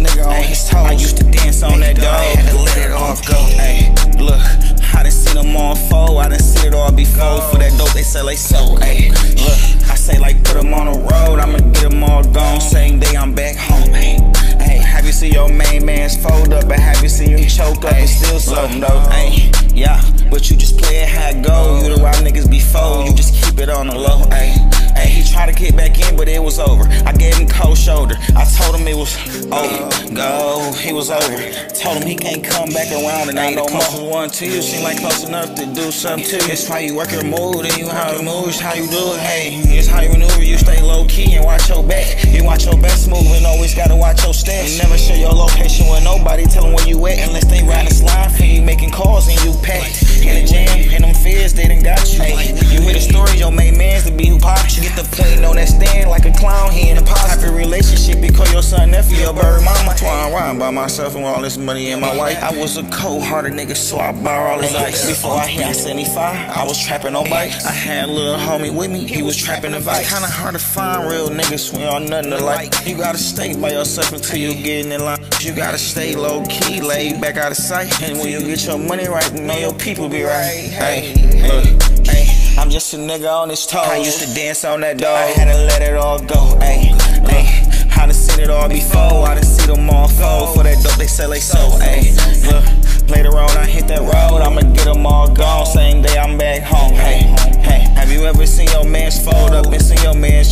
nigga on his toes. I used to dance on that dog. I had to let it all go. Hey, look, I done seen them all fold. I done seen it all before. For that dope they sell they sold. Hey, look, I say like put them on the road. I'ma get them all gone. Same day I'm back home. Hey, hey, have you seen your main man's fold up? And have you seen him choke up and still something though? Hey, yeah, but you just play over. I gave him cold shoulder. I told him it was over. Go, he was over. Told him he can't come back around and ain't no more. One to you seem like close enough to do something to you. It's how you work your mood and you how you move. It's how you do it. Hey, mhm. it's how you maneuver. You stay low key and watch your back. You watch your best move and always gotta watch your steps. You never share your location with nobody. Tell them where you at your bird mama. Twine rhyme by myself and all this money and my wife. I was a cold hearted nigga, so I borrow all his ice. Before I hit 75, I was trapping on bikes. I had a little homie with me, he was trapping the bike. Kinda hard to find real niggas when y'all nothing alike. You gotta stay by yourself until you get in line. You gotta stay low key, laid back out of sight. And when you get your money right, you know your people be right. Hey, look, hey. I'm just a nigga on his toes. I used to dance on that dog. I had to let it all go. Hey. All before. I done see them all fold. For that dope they sell they sold. Hey, look. Later on I hit that road. I'ma get them all gone. Same day I'm back home. Hey, hey. Have you ever seen your man's fold up and seen your man's